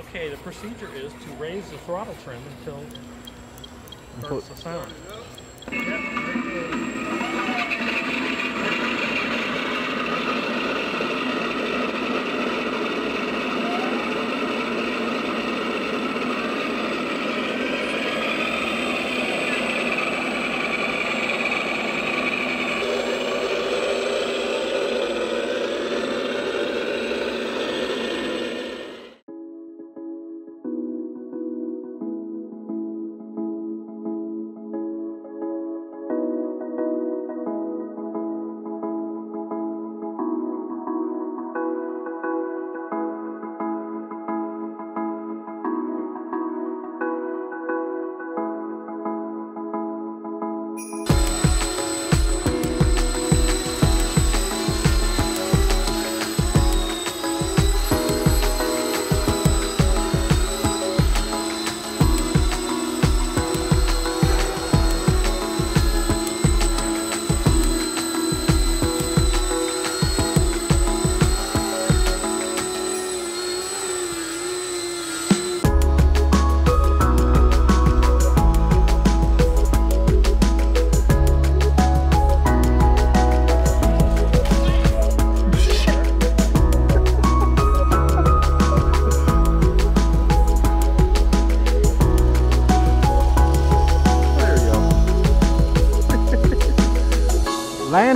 Okay, the procedure is to raise the throttle trim until it starts the sound. There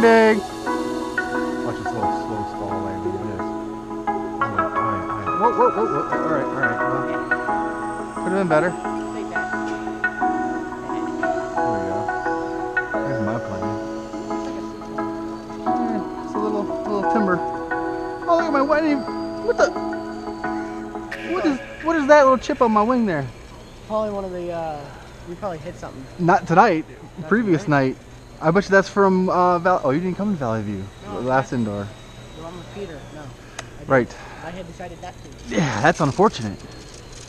landing. Watch this little slow stall landing. It is. Alright, alright, alright. Whoa, whoa, whoa, whoa. Alright, alright. Well, could have been better. Take that. There we go. There's my plane. Yeah, it's a little, little timber. Oh, look at my wing. What the? What is, what is that little chip on my wing there? Probably one of the, uh, you probably hit something. Not tonight. Not previous tonight? night. I bet you that's from uh, Val. Oh, you didn't come to Valley View. No, last that's- indoor. The one with Peter, no. I. Right. I had decided that too. Yeah, that's unfortunate.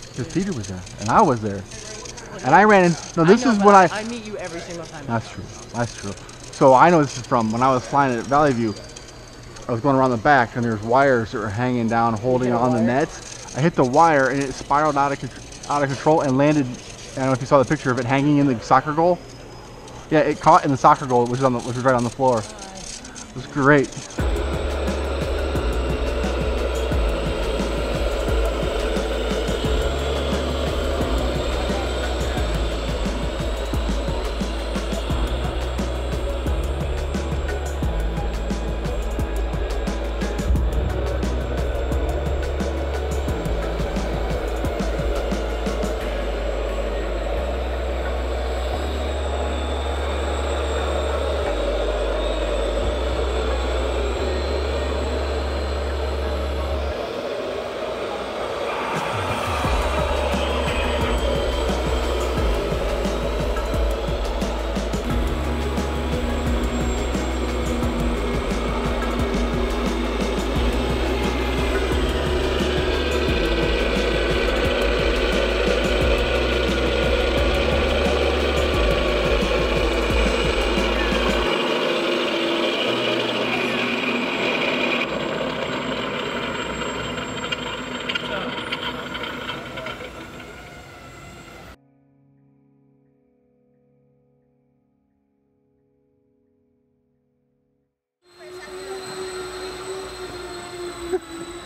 Because Peter was there, and I was there, and I ran in. No, this know, is when I. I meet you every single time. That's true. That's true. So I know this is from when I was flying at Valley View. I was going around the back, and there's wires that were hanging down, holding on the nets. I hit the wire, and it spiraled out of out of control and landed. I don't know if you saw the picture of it hanging in the soccer goal. Yeah, it caught in the soccer goal, which was on the, which was right on the floor. It was great.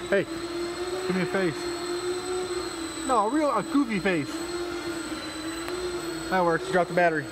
Hey, give me a face. No, a real, a goofy face. That works. Drop the battery.